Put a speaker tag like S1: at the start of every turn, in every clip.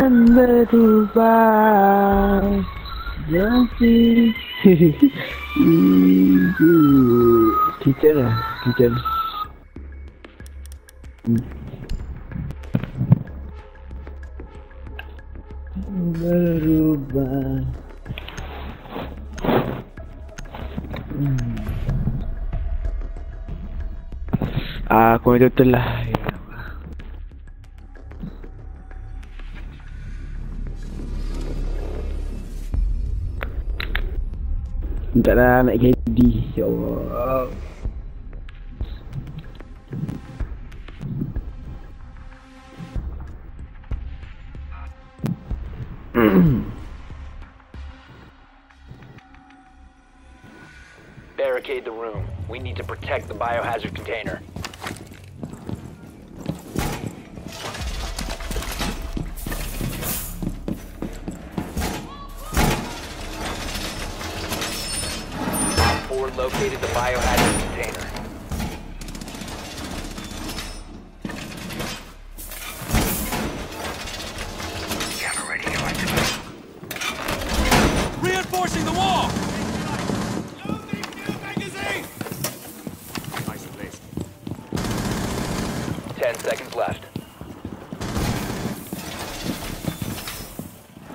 S1: Akan berubah Jadi Itu Kitchen lah Kitchen. Berubah hmm. Ah, aku itu lah. Tak nak nak KD Ya Allah
S2: Barricade the room. We need to protect the biohazard container. Located the biohazard container.
S3: Camera ready to activate.
S4: Reinforcing the wall!
S2: Ten seconds left.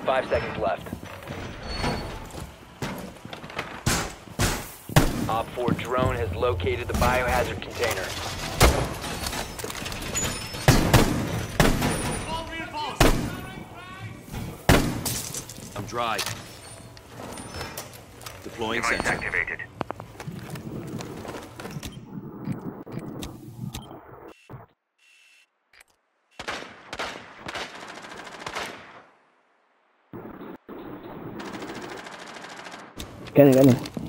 S2: Five seconds left. Op 4 drone has located the biohazard container.
S4: I'm dry. Deploying
S3: Device
S4: sensor.
S3: activated.
S1: Kanan kanan
S4: Deploying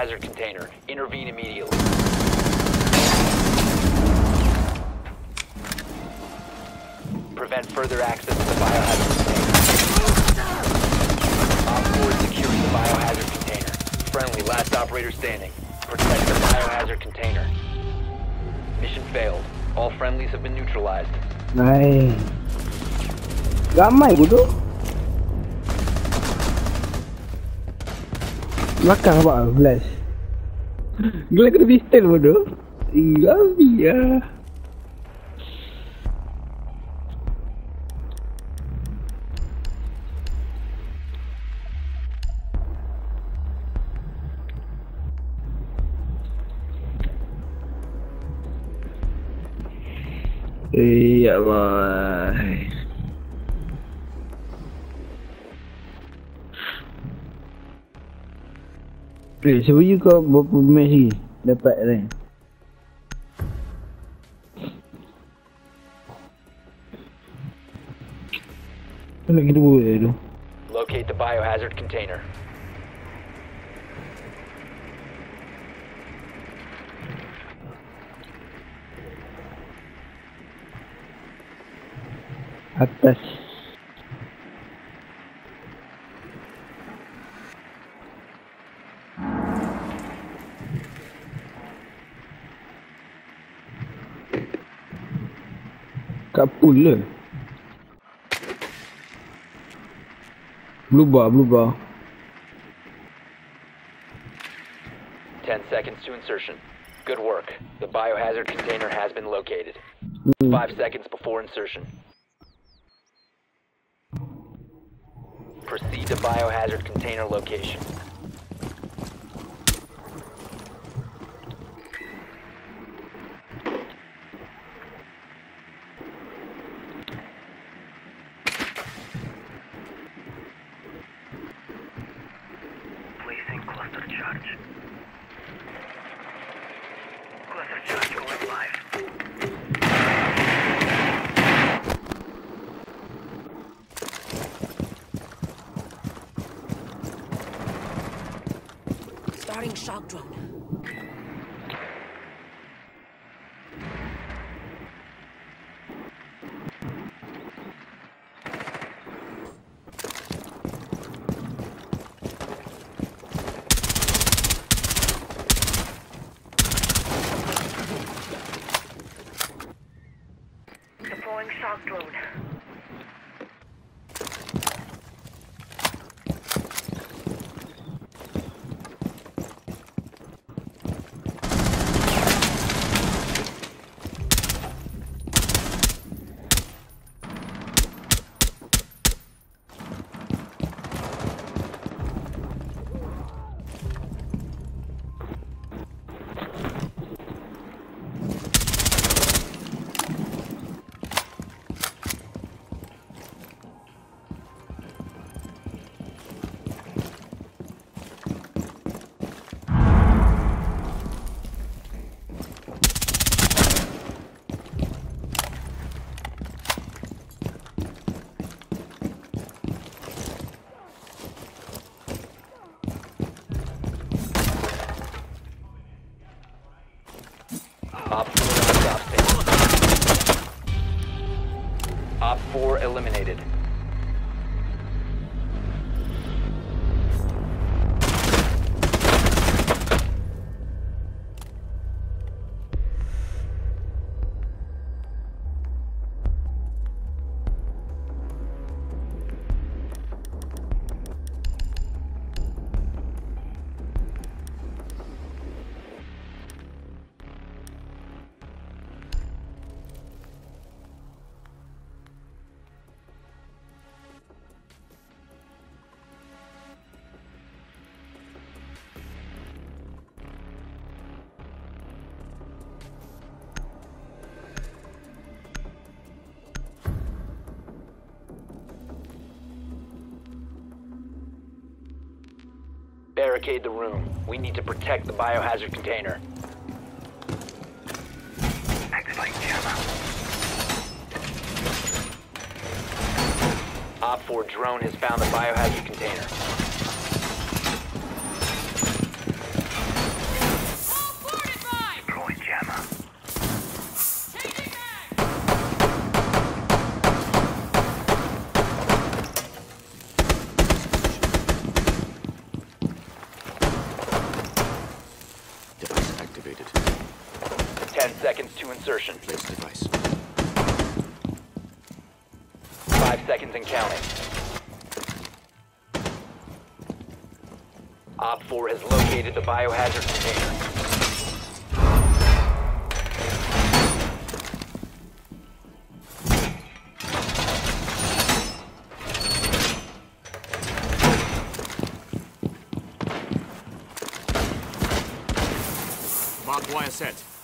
S2: biohazard container. Intervene immediately. Prevent further access to the biohazard container. Op 4 is securing the biohazard container. Friendly, last operator standing. Protect the biohazard container. Mission failed. All friendlies have been neutralized.
S1: Hai Ramai bodoh Belakang nampak flash Gila kena pistol bodoh. Gila ya. Eh, ya Allah. Eh, sebenarnya kau berapa match lagi dapat rank? Lagi dua je tu.
S2: Locate the biohazard container.
S1: Atas. Blue bar, blue bar.
S2: 10 seconds to insertion. Good work. The biohazard container has been located.
S1: Hmm.
S2: Five seconds before insertion. Proceed to biohazard container location.
S3: Placing cluster. Cluster charge survived.
S5: Starting shock drone.
S2: Op Barricade the room. We need to protect the biohazard container.
S3: Activate jammer.
S2: Op 4 drone has found the biohazard container.
S3: Deploying jammer.
S4: Device activated.
S2: 10 seconds to insertion.
S4: Place device.
S2: 5 seconds and counting. Op 4 has located the biohazard container.
S4: Barbed wire set.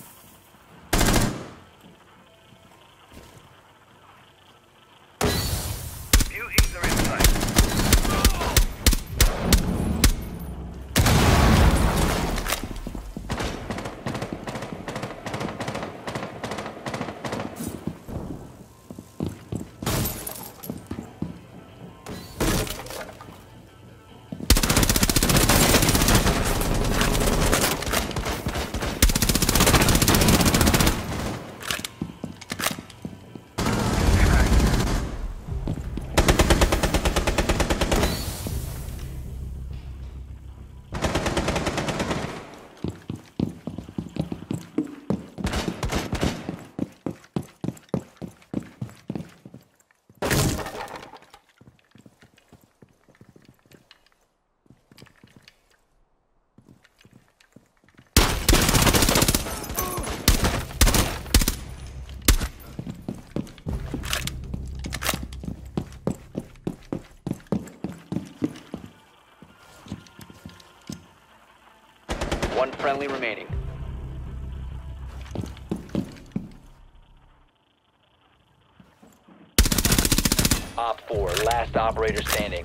S2: Friendly remaining. Op 4, last operator standing.